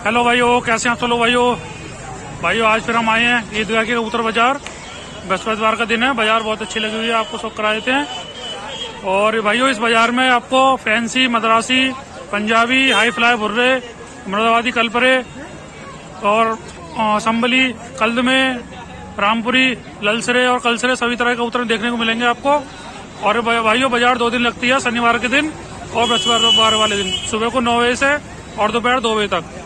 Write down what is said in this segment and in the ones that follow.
Hello भाइयों, कैसे हैं चलो भाइयों? भाइयों, आज फिर हम आए हैं ईदगाह के उत्तर बाज़ार। बृहस्पतिवार का दिन है, बाज़ार बहुत अच्छी लगी हुई है, आपको सब करा देते हैं। और भाइयों, इस बाज़ार में आपको fancy, Madrasi, Punjabi, high fly भुर्रे, Moradabadi कलपरे और संबली कल्द में रामपुरी, ललसरे और कलसरे, सभी तरह के उत्तर देखने को मिलेंगे आपको। और भाइयों, बाज़ार दो दिन लगती है, शनिवार के दिन और बृहस्पतिवार वाले दिन। सुबह को नौ बजे से और दोपहर दो बजे तक।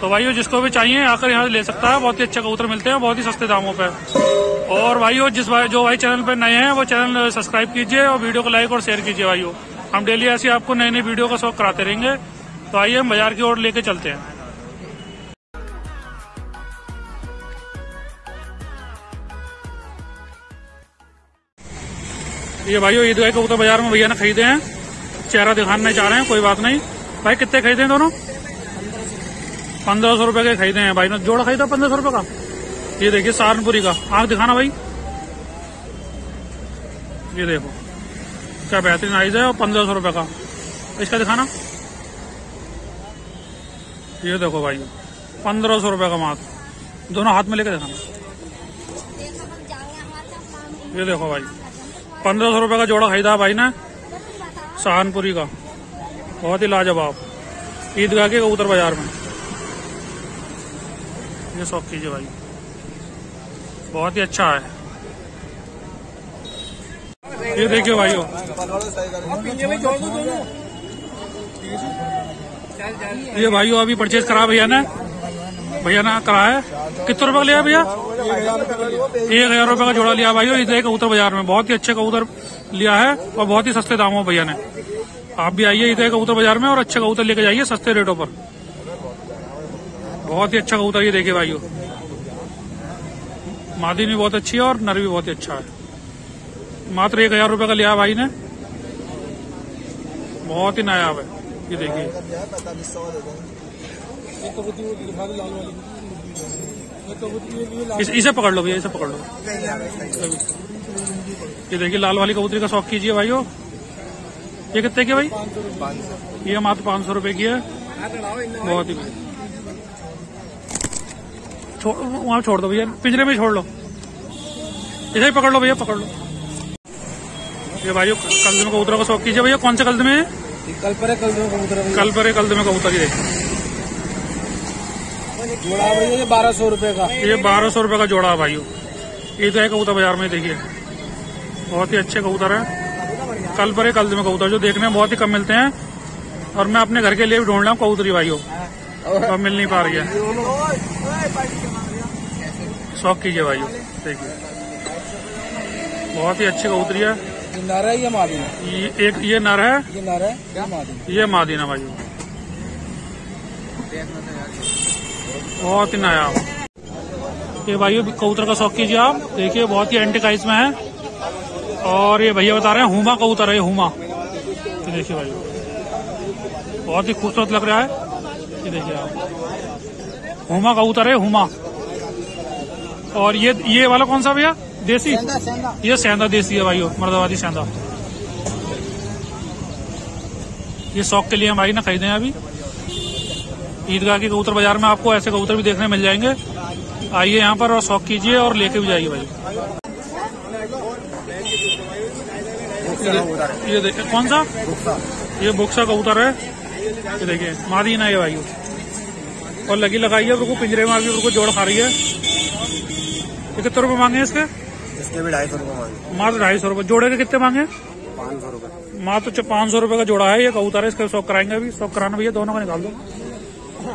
तो भाइयों, जिसको भी चाहिए, आकर यहाँ ले सकता है। बहुत ही अच्छे कबूतर मिलते हैं, बहुत ही सस्ते दामों पे। और भाइयों, जिस भाई, जो भाई चैनल पे नए हैं, वो चैनल सब्सक्राइब कीजिए और वीडियो को लाइक और शेयर कीजिए भाइयों। हम डेली ऐसी आपको नई नई वीडियो का शौक कराते रहेंगे। तो आइए, हम बाज़ार की ओर लेके चलते हैं। ये भाइयों ईदगाह कबूतर बाज़ार में भैया ने खरीदे हैं। चेहरा दिखाना चाह रहे हैं, कोई बात नहीं। भाई, कितने खरीदे दोनों? पंद्रह सौ रुपए के खरीदे हैं भाई। ने जोड़ा खरीदा पंद्रह सौ रुपए का? ये देखिए सहारनपुरी का। आँख दिखाना भाई। ये देखो। क्या बेहतरीन आइज़ है और पंद्रह सौ रुपए का। इसका दिखाना। ये देखो भाई। पंद्रह सौ रुपए का मात्र दोनों हाथ में लेकर दिखाना। ये देखो भाई। पंद्रह सौ रुपए का जोड़ा खरीदा भाई ने। सहारनपुरी का। बहुत ही लाजवाब। ईदगाह के कबूतर बाज़ार में। ये शौक कीजिए भाई। बहुत ही अच्छा है। ये देखिए भाइयों। ये भाइयों अभी परचेज करा भैया ने। भैया ने करा है। कितने रुपए का लिया भैया? एक हज़ार रुपए का जोड़ा लिया भाइयों। इधर कबूतर बाज़ार में बहुत ही अच्छे कबूतर लिया है और बहुत ही सस्ते दामों भैया ने। आप भी आइए इधर कबूतर बाज़ार में और अच्छे कबूतर लेके जाइए सस्ते रेटों पर। बहुत ही अच्छा कबूतर ये देखिए भाइयों। मादी भी बहुत अच्छी है और नर भी बहुत ही अच्छा है। मात्र एक हज़ार रुपये का लिया भाई ने। बहुत ही नायाब है। ये देखिए। इस, इसे पकड़ लो भैया इसे पकड़ लो। ये देखिए लाल वाली कबूतरी का शौक कीजिए भाइयों। ये कितने की भाई? ये मात्र पाँच सौ रुपए की है। बहुत ही वहाँ छोड़ दो भैया। पिंजरे में छोड़ लो। इधर ही पकड़ लो भैया पकड़ लो। ये भाई कल्द में कबूतरों का शौक कीजिए भैया। कौन से कल्द में? कल पर कल्द में कबूतर कल पर कल्द में कबूतर ही जोड़ा भैया ये बारह सौ रुपये का। ये बारह सौ रुपये का जोड़ा है भाई ये तो है कबूतर बाज़ार में देखिए। बहुत ही अच्छे कबूतर है। कल पर कल्द में कबूतर। जो देखने में बहुत ही कम मिलते हैं। और मैं अपने घर के लिए भी ढूंढ रहा हूँ कबूतरी भाइयों। और मिल नहीं पा रही है। शौक कीजिए भाई देखिए बहुत ही अच्छी कबूतरी है। नर है ये मादी ये एक ये नर है? ये नर है ये मादी ये मादीना भाई। बहुत ही नया। ये भाई कबूतर का शौक कीजिए आप। देखिए बहुत ही एंटीकाइज में है। और ये भैया बता रहे हैं हुमा कबूतर है ये हुमा। देखिए भाई। बहुत ही खूबसूरत लग रहा है। ये देखिए आप। हुमा कबूतर है हुमा। और ये ये वाला कौन सा भैया? देसी? ये सेंधा देसी है भाई मर्दाबादी सेंधा। ये शौक के लिए हम भाई ना खरीदे हैं अभी। ईदगाह के कबूतर बाज़ार में आपको ऐसे कबूतर भी देखने मिल जाएँगे। आइए यहाँ पर और शौक कीजिए और लेके भी जाइए भाई। ये देखिए कौन सा? ये बुक्सा कबूतर है। ये देखिए मादी ना ये भाई और लगी लगाई है पिंजरे में आगे जोड़ खा रही है। ये कितने रुपए मांगे इसके? इसके भी ढाई सौ रुपए मांगे। तो ढाई सौ रुपये जोड़े के कितने मांगे? पाँच सौ रुपए। मात्र पाँच सौ रुपये का जोड़ा है ये कबूतर है इसका शौक कराएँगे अभी। शौक कराना भैया दोनों का निकाल दो।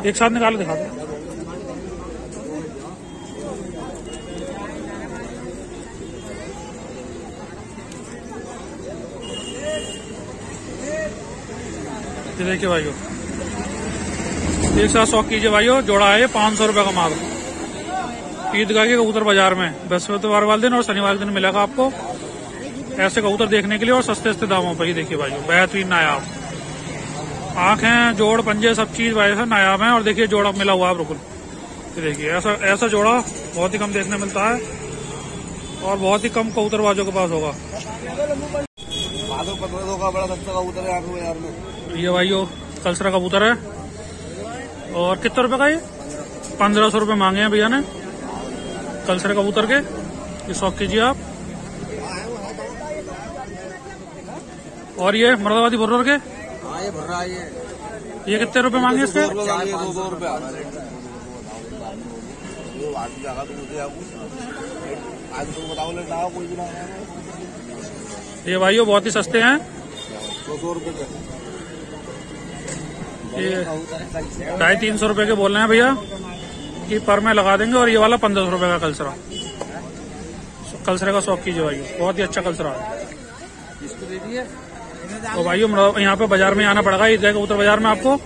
एक साथ निकाल दिखा दो। देखिए भाइयों। एक साथ शौक कीजिए भाइयों, जोड़ा है, पाँच सौ रुपए का माल। ईदगाह के कबूतर बाज़ार में। बृहस्पतिवार वाले दिन और शनिवार दिन मिलेगा आपको। ऐसे कबूतर देखने के लिए और सस्ते सस्ते दामों पर ही देखिए भाई बेहतरीन नायाब। आँखें जोड़, पंजे, सब चीज़ वैसे नायाब है। और देखिए, जोड़ा मिला हुआ है, बिल्कुल। देखिए, ऐसा ऐसा जोड़ा बहुत ही कम देखने मिलता है। और बहुत ही कम कबूतरबाजों के पास होगा। बड़ा सस्ता कबूतर है ये भाई कलसरा कबूतर है। और कितने रुपए का ये? पंद्रह सौ रुपये मांगे हैं भैया ने। कलसर कबूतर के ये शौक कीजिए आप। और ये मुरादाबादी बुर्र के? हाँ ये है कितने रुपए मांगे इसके? दो दो सौ रुपये आज तो बताओ ले कोई भी ना। ये भाइयों बहुत ही सस्ते हैं। दो सौ रुपये का। ये ढाई तीन सौ रुपए के बोल रहे हैं भैया कि पर में लगा देंगे और ये वाला पंद्रह सौ रुपए का कलसरा। कलसरे का शौक कीजिए भाई बहुत ही अच्छा कलसरा है। तो भाइयों यहाँ पे बाज़ार में आना पड़ेगा ईदगाह कबूतर बाज़ार में आपको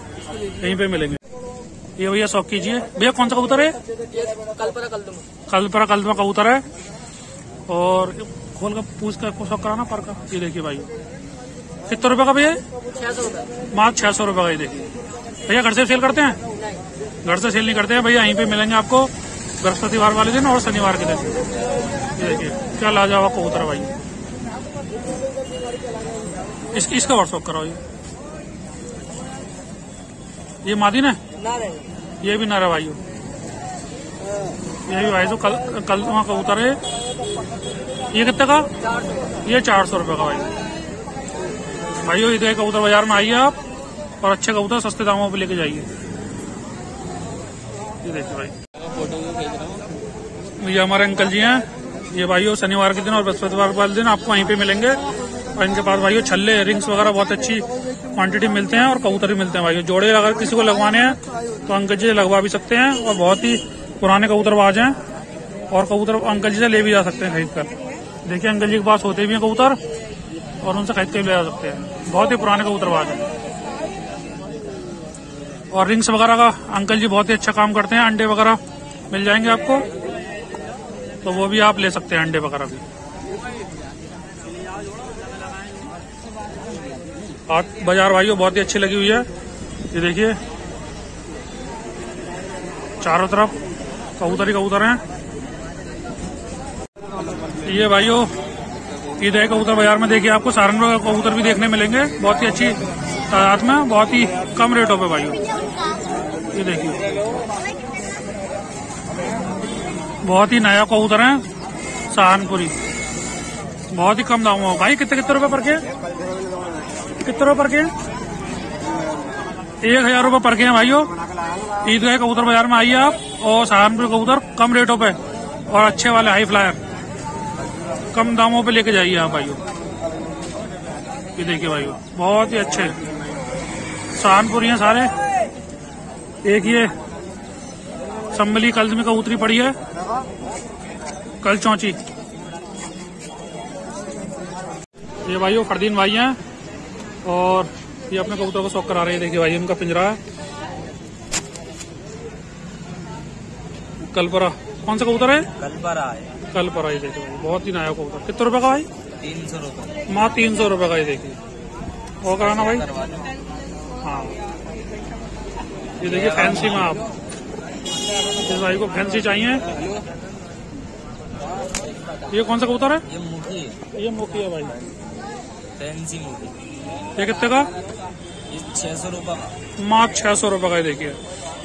यहीं पे मिलेंगे। ये भैया शौक कीजिए। भैया कौन सा कबूतर है? कल पर कल तुम कलपरा कलमा कबूतर है। और खोल का पूछ का शौक कराना पर का ये देखिए भाई। कितने रुपए का भैया मात्र छह सौ रुपए का ये देखिए। भैया घर से सेल करते हैं? घर से सेल नहीं करते हैं। भैया यहीं पे मिलेंगे आपको बृहस्पतिवार वाले दिन और शनिवार के दिन। ये देखिए क्या लाजवाब है भाई। इस, इसका व्हाट्सअप कराओ ये। ये मादिन है ना? ये भी नारा भाई ये भी भाई तो कल कल वहाँ कबूतर है। ये कितने का? ये चार सौ रुपए का भाई। भाइयों इधर कबूतर बाज़ार में आइए आप और अच्छे कबूतर सस्ते दामों पे लेके जाइए। ये देखिए भाई। ये हमारे अंकल जी हैं। ये भाइयों, शनिवार के दिन और बृहस्पतिवार वाले दिन आपको वहीं पे मिलेंगे। और इनके पास भाइयों, छल्ले रिंग्स वगैरह बहुत अच्छी क्वांटिटी मिलते हैं और कबूतर भी मिलते हैं भाइयों। जोड़े अगर किसी को लगवाने हैं तो अंकल जी लगवा भी सकते हैं और बहुत ही पुराने कबूतरबाज हैं और कबूतर अंकल जी से ले भी जा सकते हैं खरीद कर देखिए, अंकल जी के पास होते भी हैं कबूतर और उनसे खरीद के भी ले जा सकते हैं। बहुत ही पुराने कबूतरबाज हैं। और रिंग्स वगैरह का, अंकल जी बहुत ही अच्छा काम करते हैं, अंडे वगैरह मिल जाएँगे आपको। तो वो भी आप ले सकते हैं अंडे वगैरह भी। आज बाज़ार भाइयों, बहुत ही अच्छी लगी हुई है। ये देखिए, चारों तरफ़ कबूतर ही कबूतर हैं। ये भाइयों ईद कबूतर बाज़ार में देखिए, आपको सहारनपुर का कबूतर भी देखने मिलेंगे। बहुत ही अच्छी तादाद में, बहुत ही कम रेटों पे भाइयों। ये देखिए। बहुत ही नया कबूतर है, सहारनपुरी। बहुत ही कम दामों में। भाई, कितने कितने रुपए पर के? कितने रुपए पर के? एक हज़ार रुपए पर के हैं भाइयों। ईदगाह कबूतर बाज़ार में आइए आप, और सहारनपुर कबूतर कम रेटों पे, और अच्छे वाले हाई फ्लायर कम दामों पे लेके जाइए आप भाइयों। ये देखिए भाइयों, बहुत ही अच्छे। सहारनपुरी हैं सारे। एक ये संबली कल में कबूतरी पड़ी है। कल चौची। ये भाइयों फरदीन भाई हैं और ये अपने कबूतर को शौक करा रहे हैं। देखिए भाई उनका पिंजरा है। कलपरा कौन सा कबूतर है? कलपरा है। कल पर कलपरा देखिए भाई बहुत ही नया कबूतर कितने रुपए का भाई? तीन सौ रुपये माँ तीन सौ रुपए का ये देखिए और कराना भाई? हाँ। ये देखिए फैंसी में आप। इस भाई को फैंसी चाहिए। ये कौन सा कबूतर है? ये मुखी है। ये मोकी है भाई। फैंसी मुखी ये कितने का? ये छह सौ रुपये का। मात्र छह सौ रुपए का ही देखिए।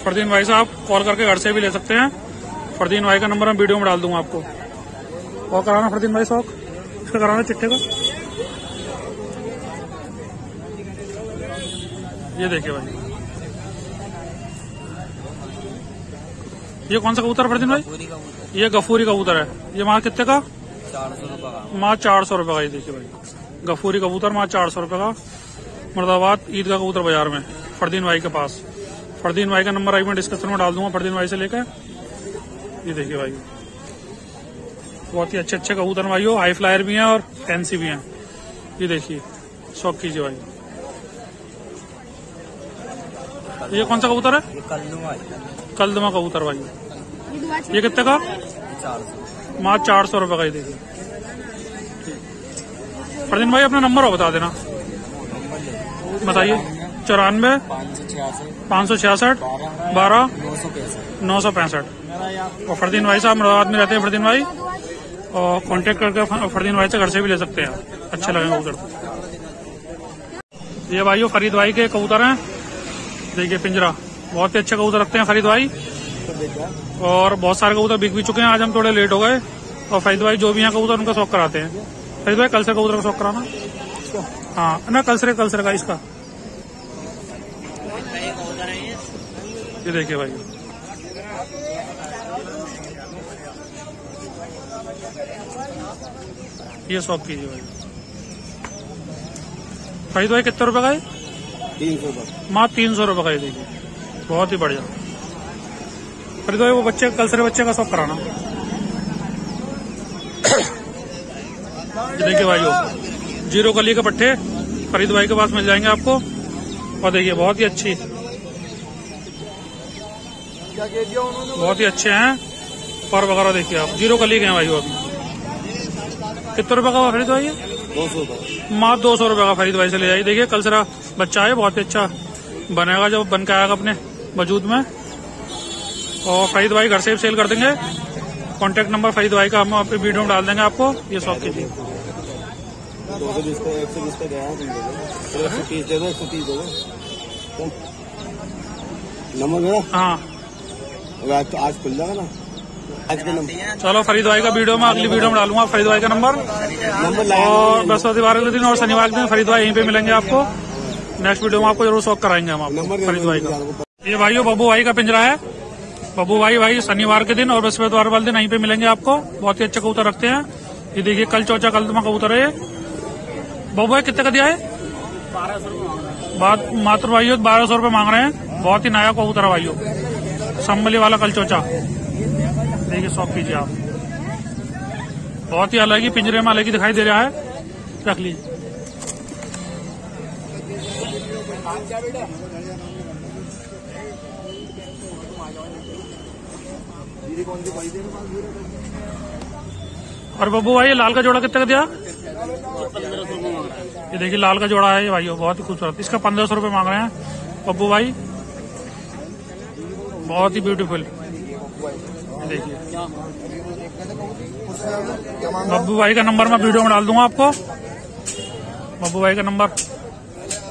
फरदीन भाई साहब कॉल करके घर से भी ले सकते हैं। फरदीन भाई का नंबर मैं वीडियो में डाल दूँगा आपको। और कराना फरदीन भाई शौक इसका कराना चिट्ठे का ये देखिए भाई ये कौन सा कबूतर फरदीन भाई ये गफूरी कबूतर है ये माँ कितने का रुपये माँ चार सौ रुपए का। ये देखिए भाई गफूरी कबूतर माँ चार सौ रुपए का। मुर्दाबाद ईदगाह कबूतर बाज़ार में फरदीन भाई के पास। फरदीन भाई का नंबर आई मैं डिस्क्रिप्शन में डाल दूँगा फरदीन भाई से लेकर ये देखिए भाई बहुत ही अच्छे अच्छे कबूतर हैं भाइयों। हाई फ्लायर भी हैं और फैंसी भी हैं। ये देखिए शौक कीजिए भाई। ये कौन सा कबूतर है? कलदमा कबूतर भाई। ये कितने का? ये चार सौ। माँ चार सौ रुपए का ही देखिए। फरदीन भाई अपना नंबर हो बता देना। बताइए। चौरानवे। पाँच सौ छियासठ। बारह। नौ सौ पैंसठ। नौ सौ पैंसठ। और फरदीन भाई साहब मुरादाबाद में रहते हैं। फरदीन भाई। और कांटेक्ट करके फरदीन भाई से घर से भी ले सकते हैं। अच्छा लगेंगे कबूतर ये भाई फरीद भाई के कबूतर हैं। देखिए, पिंजरा। बहुत ही अच्छे कबूतर रखते हैं फरीद भाई। और बहुत सारे कबूतर बिक भी चुके हैं। आज हम थोड़े लेट हो गए। और फरीद भाई जो भी हैं कबूतर, उनका शौक कराते हैं। फरीद भाई, कल से कबूतर का शौक कराना? हाँ। ना, कल से कल से का इसका। ये देखिए भाई। ये शौक कीजिए भाई। फरीद भाई कितने रुपए का है? तीन सौ का। मात्र तीन सौ रुपए का ये देखिए। बहुत ही बढ़िया। फरीद भाई वो बच्चे कल से बच्चे का शौक कराना। देखिए भाई ज़ीरो कली के पट्टे फरीद भाई के पास मिल जाएँगे आपको। और देखिए बहुत ही अच्छी। बहुत ही अच्छे हैं। पर वगैरह देखिए आप ज़ीरो कली के हैं भाई वो अभी। कितने रुपए का फरीद भाई? दो सौ मात्र दो सौ रुपए का फरीद भाई से ले जाइए। देखिए कल सरा बच्चा है बहुत ही अच्छा बनेगा जब बन के आएगा अपने वजूद में। और फरीद भाई घर से सेल कर देंगे। कांटेक्ट नंबर फरीद भाई का हम आपके वीडियो में डाल देंगे आपको। ये शॉप का दो कम। नंबर हाँ। आज तो खुल जाएगा ना। चलो फरीद भाई का वीडियो में अगली वीडियो में डालूँगा। फरीद भाई का नंबर। और बृहस्पतिवार के दिन और शनिवार के दिन फरीद भाई यहीं पे मिलेंगे आपको। नेक्स्ट वीडियो में आपको ज़रूर शौक कराएँगे हम आपको फरीद भाई का। ये भाइयों बब्बू भाई का पिंजरा है। बब्बू भाई भाई शनिवार के दिन और बृहस्पतिवार वाले दिन यहीं पे मिलेंगे आपको। बहुत ही अच्छे कबूतर रखते हैं। ये देखिए कल चौचा कल तुम कबूतर है बब्बू भाई कितने का दिया है? बात मात्र भाइयों बारह सौ रुपये मांग रहे हैं। बहुत ही नया कबूतर है भाइयों। संभली वाला कल चौचा। देखिए शौक कीजिए आप। बहुत ही अलग ही पिंजरे में अलग ही दिखाई दे रहा है। रख लीजिए। और बब्बू भाई लाल का जोड़ा कितने का दिया? ये देखिए, लाल का जोड़ा है ये भाइयों बहुत ही खूबसूरत। इसका पंद्रह सौ रुपये मांग रहे हैं। बब्बू भाई, बहुत ही ब्यूटीफुल देखिए। बब्बू भाई का नंबर मैं वीडियो में डाल दूँगा आपको। बब्बू भाई का नंबर।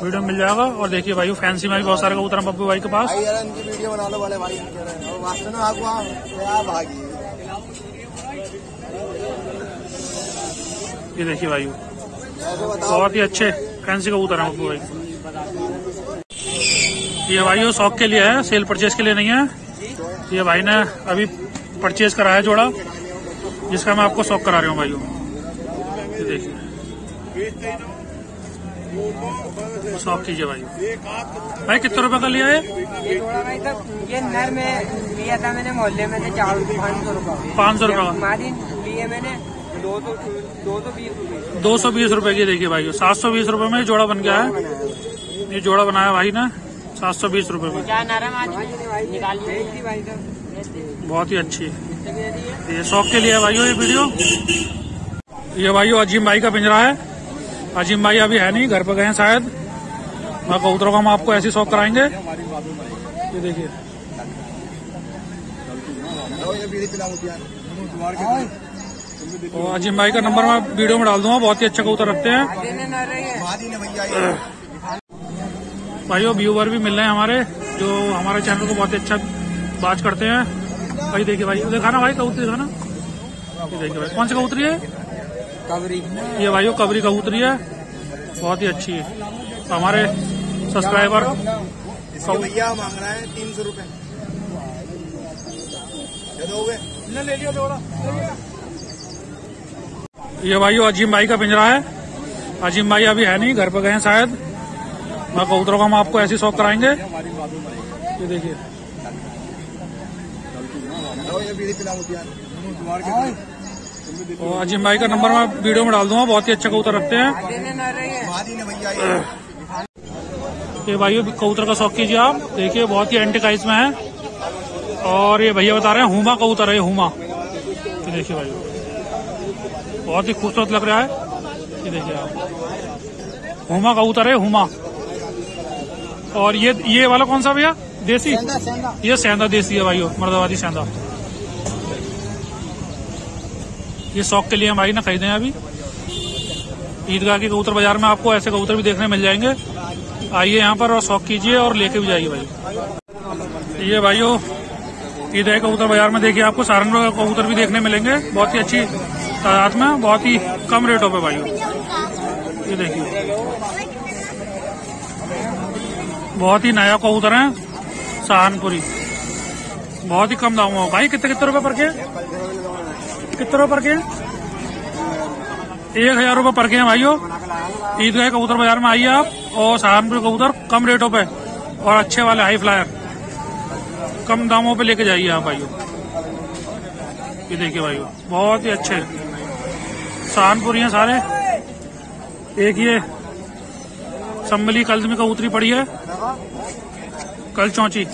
वीडियो में मिल जाएगा। और देखिए भाई फैंसी में भी बहुत सारे कबूतर हैं बब्बू भाई के पास। वीडियो बना लो वाले भाई ये देखिए भाई बहुत ही अच्छे फैंसी कबूतर हैं बब्बू भाई। ये भाई शौक के लिए है सेल परचेज के लिए नहीं है। ये भाई ने अभी परचेज करा है जोड़ा, जिसका मैं आपको शौक करा रहा हूँ ये देखिए। शौक कीजिए भाई भाई, कितने रुपए का लिया है? ये भाई नर में लिया था मैंने मोहल्ले में चार पाँच सौ रुपये पाँच सौ लिए मैंने दो सौ बीस रुपये रूपए की देखिए भाई सात सौ बीस रूपए में जोड़ा बन गया है। ये जोड़ा बनाया भाई ने। सात सौ बीस रूपए में। बहुत ही अच्छी ये शौक के लिए भाइयों ये वीडियो? ये भाइयों अजीम भाई का पिंजरा है। अजीम भाई अभी है नहीं, घर पर गए हैं शायद। मैं कबूतरों का हम आपको ऐसी शौक कराएँगे। ये देखिए। तो अजीम भाई का नंबर मैं वीडियो में डाल दूँगा, बहुत ही अच्छा कबूतर रखते हैं। भाइयों, व्यूवर भी मिल रहे हैं हमारे, जो हमारे चैनल को बहुत ही अच्छा बात करते हैं। भाई देखिए भाई दिखाना भाई कबूतरी दिखाना। ये देखिए भाई कौन सी कबूतरी है? कवरी ये भाइयों कबरी कबूतरी है। बहुत ही अच्छी है। तो हमारे सब्सक्राइबर भैया मांग रहा है तीन सौ रुपये ले लिया ये भाइयों अजीम भाई का पिंजरा है। अजीम भाई अभी है नहीं घर पे गए हैं शायद। मैं कबूतरों का हम आपको ऐसी शौक कराएँगे। ये देखिए। अजीम भाई का नंबर मैं वीडियो में डाल दूँगा बहुत ही अच्छा कबूतर रखते हैं। देने न रहे मादी ने भैया ये। भाइयों कबूतर का शौक कीजिए आप। देखिए बहुत ही एंटिकाइज में है। और ये भैया बता रहे हैं हुमा कबूतर है ये हुमा। ये देखिए भाई। बहुत ही खूबसूरत लग रहा है। ये देखिए आप। हुमा कबूतर है हुमा। और ये ये वाला कौन सा भैया? देसी? ये सेंधा देसी है भाई मर्दाबादी सेंधा। ये शौक के लिए हम भाई ना खरीदे हैं अभी। ईदगाह के कबूतर बाज़ार में आपको ऐसे कबूतर भी देखने मिल जाएँगे। आइए यहाँ पर और शौक कीजिए और लेके भी जाइए भाई। ये भाइयों, ईदगाह है कबूतर बाज़ार में देखिए आपको सहारनपुर का कबूतर भी देखने मिलेंगे। बहुत ही अच्छी तादाद में, बहुत ही कम रेटों पे भाइयों। ये देखिए। बहुत ही नया कबूतर है, सहारनपुरी। बहुत ही कम दाम में। भाई कितने कितने रुपए पर के? कितने रुपए पर के? एक हज़ार रुपए पर के हैं भाइयों। ईद कबूतर बाज़ार में आइए आप, और सहारनपुर कबूतर कम रेटों पे और अच्छे वाले हाई फ्लायर कम दामों पे लेके जाइए आप भाइयों। ये देखिए भाइयों, बहुत ही अच्छे। सहारनपुरी हैं सारे। एक ये संभली कल में कबूतरी पड़ी है। कल चौची।